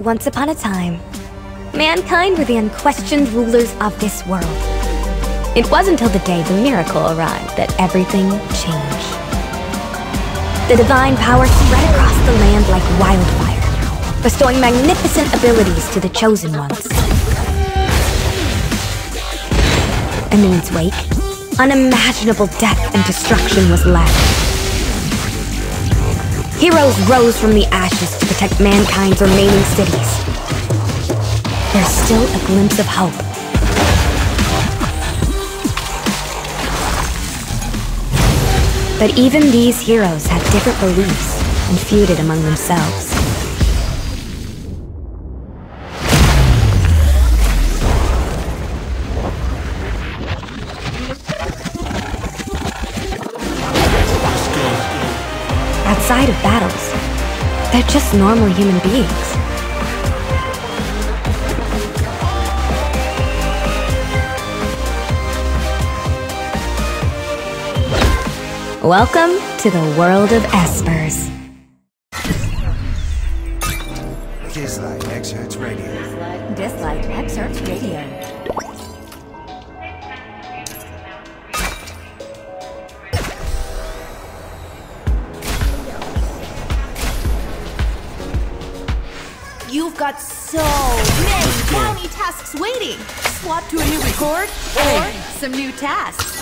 Once upon a time, mankind were the unquestioned rulers of this world. It wasn't until the day the miracle arrived that everything changed. The divine power spread across the land like wildfire, bestowing magnificent abilities to the chosen ones. And in its wake, unimaginable death and destruction was left. Heroes rose from the ashes to protect mankind's remaining cities. There's still a glimpse of hope. But even these heroes had different beliefs and feuded among themselves. Outside of battles, they're just normal human beings. Welcome to the world of espers. Dislyte X Hertz Radio. Dislyte Excerpt Radio. Bounty waiting. Swap to a new record or some new tasks.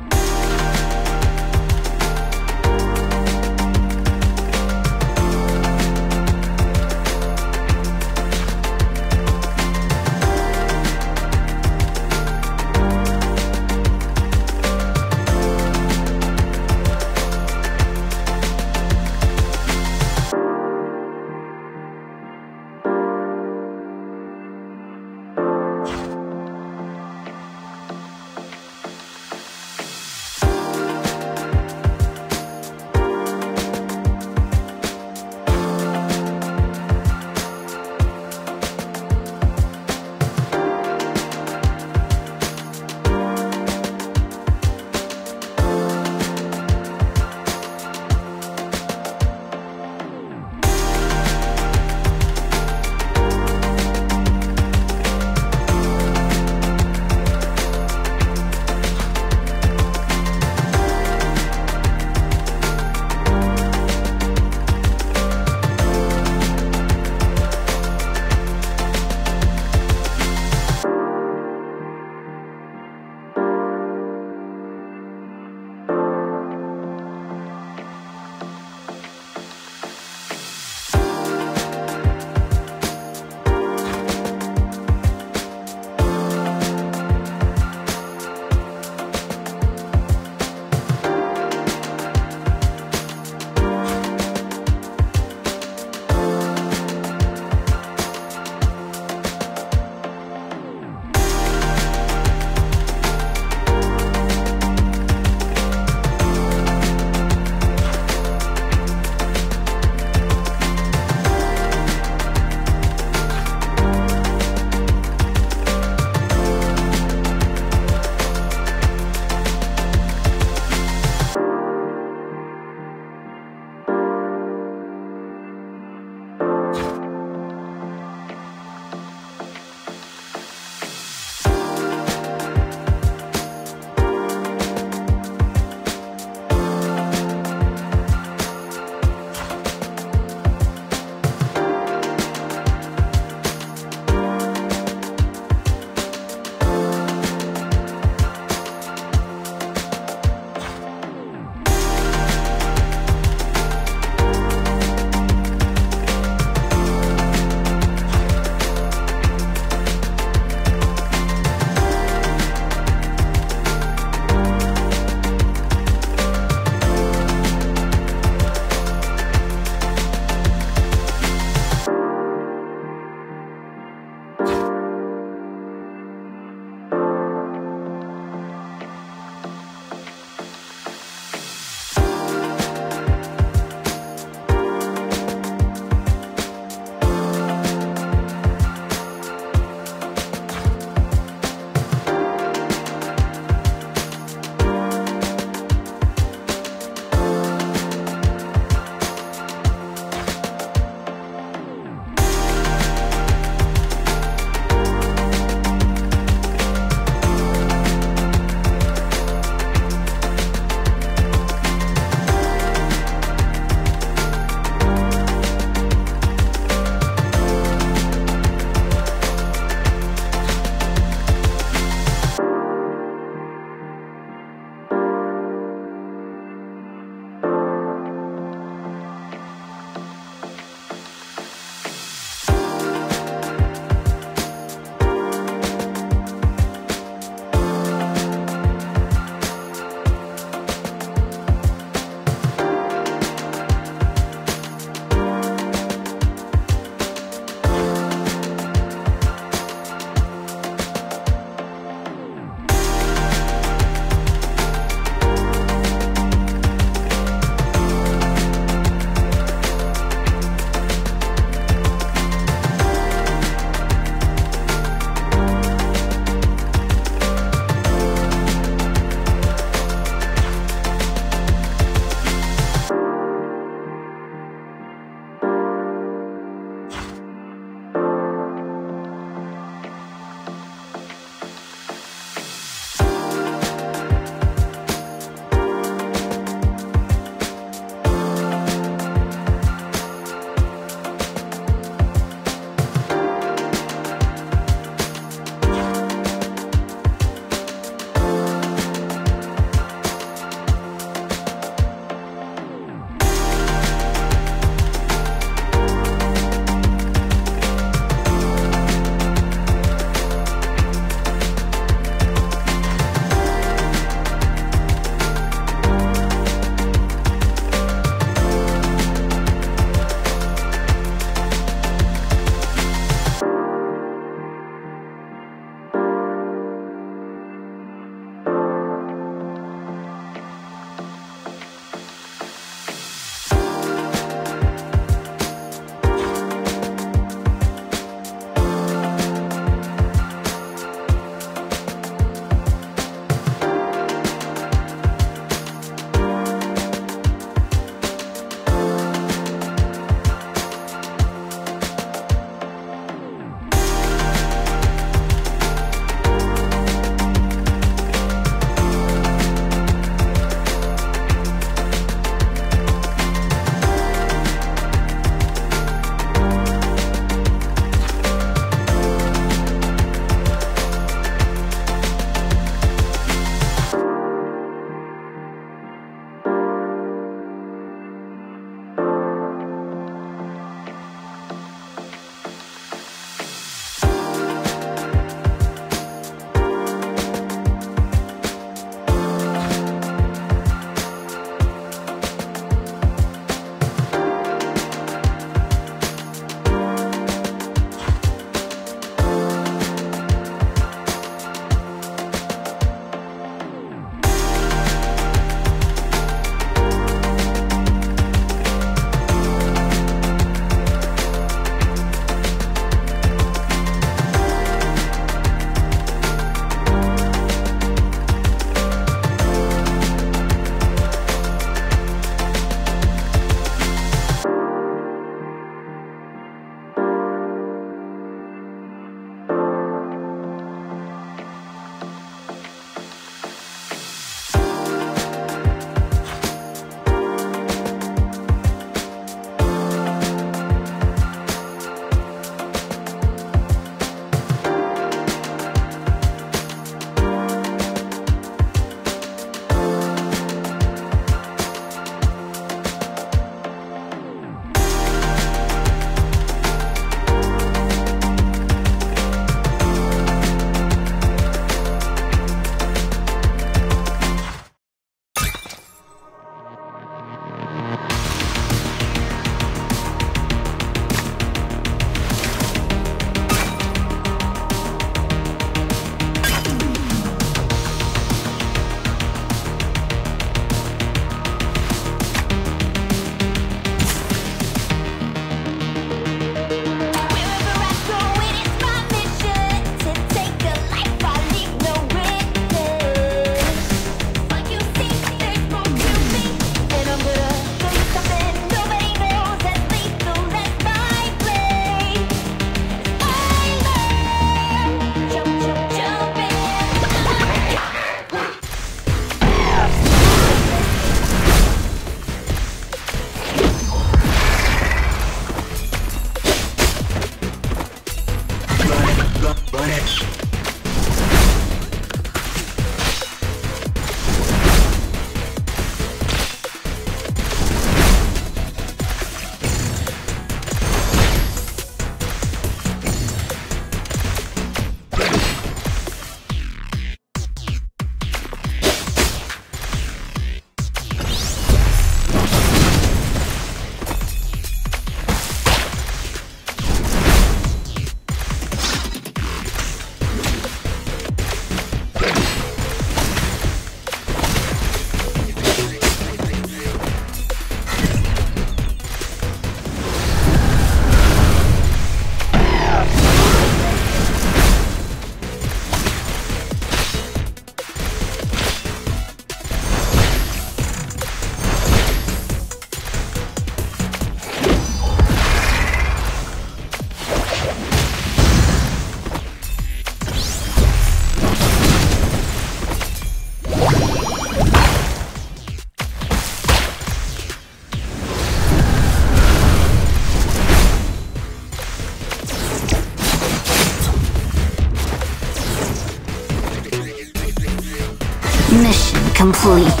Complete.